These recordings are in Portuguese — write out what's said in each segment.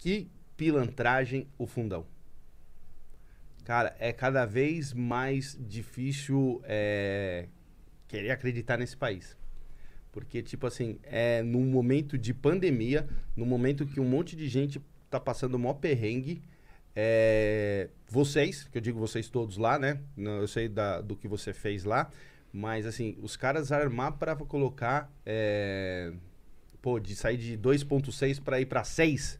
que pilantragem o fundão. Cara, é cada vez mais difícil é, querer acreditar nesse país. Porque, tipo assim, é num momento de pandemia, num momento que um monte de gente tá passando maior perrengue, é, vocês, que eu digo vocês todos lá, né? Eu sei da, do que você fez lá, mas assim, os caras armar para colocar, é, pô, de sair de 2.6 para ir para 6,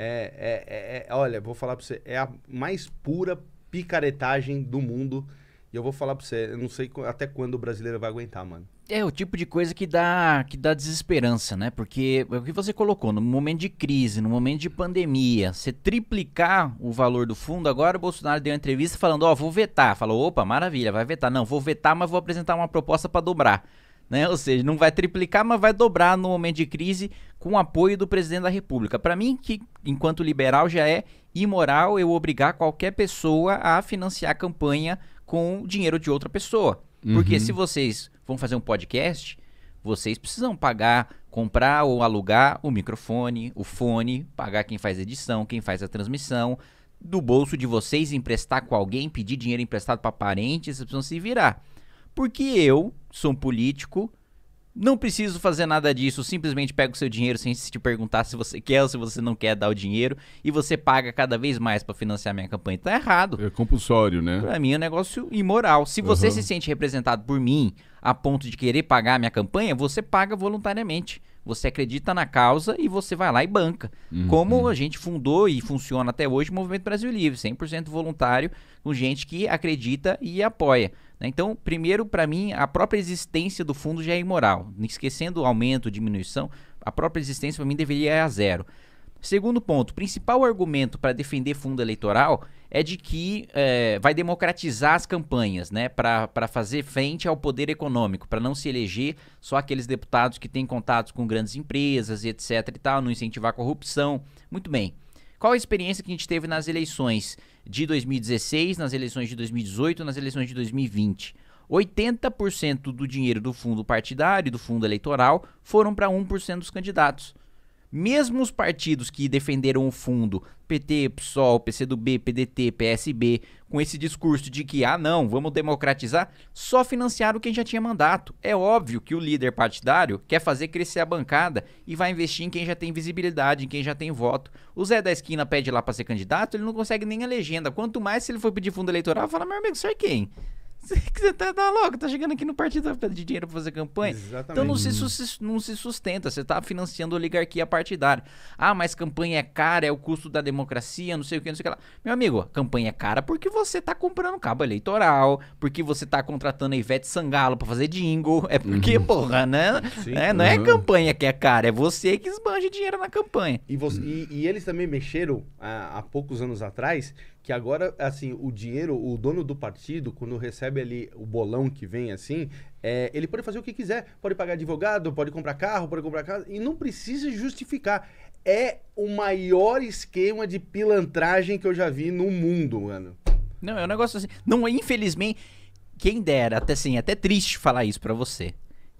é, é, é, olha, vou falar para você, é a mais pura picaretagem do mundo. E eu vou falar pra você, eu não sei até quando o brasileiro vai aguentar, mano. É o tipo de coisa que dá, que dá desesperança, né? Porque é o que você colocou, no momento de crise, no momento de pandemia, você triplicar o valor do fundo, agora o Bolsonaro deu uma entrevista falando, ó, oh, vou vetar. Falou, opa, maravilha, vai vetar. Não, vou vetar, mas vou apresentar uma proposta para dobrar. Né? Ou seja, não vai triplicar, mas vai dobrar no momento de crise com o apoio do presidente da República. Para mim, que enquanto liberal já é imoral eu obrigar qualquer pessoa a financiar a campanha com dinheiro de outra pessoa. Porque uhum. se vocês vão fazer um podcast, vocês precisam pagar, comprar ou alugar o microfone, o fone, pagar quem faz edição, quem faz a transmissão, do bolso de vocês emprestar com alguém, pedir dinheiro emprestado para parentes, vocês precisam se virar. Porque eu sou um político, não preciso fazer nada disso, simplesmente pego o seu dinheiro sem te perguntar se você quer ou se você não quer dar o dinheiro e você paga cada vez mais para financiar minha campanha. Tá errado. É compulsório, né? Pra mim é um negócio imoral. Se você uhum. se sente representado por mim a ponto de querer pagar a minha campanha, você paga voluntariamente. Você acredita na causa e você vai lá e banca. Uhum. Como a gente fundou e funciona até hoje o Movimento Brasil Livre, 100% voluntário, com gente que acredita e apoia. Né? Então, primeiro, para mim, a própria existência do fundo já é imoral. Esquecendo o aumento, diminuição, a própria existência para mim deveria ir a zero. Segundo ponto, principal argumento para defender fundo eleitoral é de que é, vai democratizar as campanhas, né, para fazer frente ao poder econômico, para não se eleger só aqueles deputados que têm contatos com grandes empresas e etc e tal, não incentivar a corrupção. Muito bem. Qual a experiência que a gente teve nas eleições de 2016, nas eleições de 2018, nas eleições de 2020. 80% do dinheiro do fundo partidário do fundo eleitoral foram para 1% dos candidatos. Mesmo os partidos que defenderam o fundo, PT, PSOL, PCdoB, PDT, PSB, com esse discurso de que, ah não, vamos democratizar, só financiaram quem já tinha mandato. É óbvio que o líder partidário quer fazer crescer a bancada e vai investir em quem já tem visibilidade, em quem já tem voto. O Zé da Esquina pede lá para ser candidato, ele não consegue nem a legenda. Quanto mais se ele for pedir fundo eleitoral, fala, meu amigo, você é quem? Você tá, tá louco, tá chegando aqui no partido de dinheiro pra fazer campanha. Exatamente. Então não se, não se sustenta, você tá financiando oligarquia partidária. Ah, mas campanha é cara, é o custo da democracia, não sei o que, não sei o que lá. Meu amigo, campanha é cara porque você tá comprando cabo eleitoral, porque você tá contratando a Ivete Sangalo pra fazer jingle. É porque, uhum. porra, né? Sim, é, não é uhum. é campanha que é cara, é você que esbanja dinheiro na campanha. E, você, e, e eles também mexeram há, há poucos anos atrás que agora, assim, o dinheiro, o dono do partido, quando recebe ali o bolão que vem assim, é, ele pode fazer o que quiser. Pode pagar advogado, pode comprar carro, pode comprar casa, e não precisa justificar. É o maior esquema de pilantragem que eu já vi no mundo, mano. Não, é um negócio assim. Não, infelizmente, quem dera, até assim, até triste falar isso para você.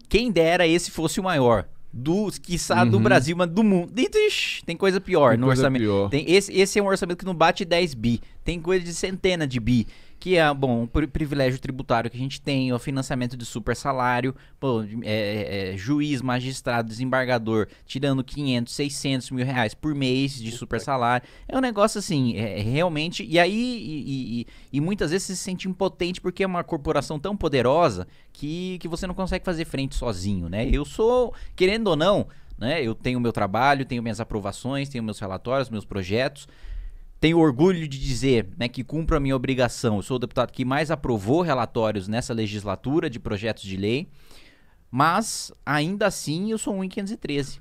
Quem dera esse fosse o maior do, quiçá, uhum. do Brasil, mas do mundo. Ixi, tem coisa pior tem no coisa orçamento. Pior. Tem, esse, esse é um orçamento que não bate 10 bi. Tem coisa de centena de bi que é, bom, o privilégio tributário que a gente tem, o financiamento de super salário, pô, é, é, é juiz, magistrado, desembargador, tirando 500, 600 mil reais por mês de super salário. É um negócio assim, é, é, realmente. E aí, e, e, e, muitas vezes você se sente impotente porque é uma corporação tão poderosa que, que você não consegue fazer frente sozinho, né? Eu sou, querendo ou não, né? Eu tenho meu trabalho, tenho minhas aprovações, tenho meus relatórios, meus projetos tenho orgulho de dizer né, que cumpro a minha obrigação. Eu sou o deputado que mais aprovou relatórios nessa legislatura de projetos de lei, mas ainda assim eu sou um em 513.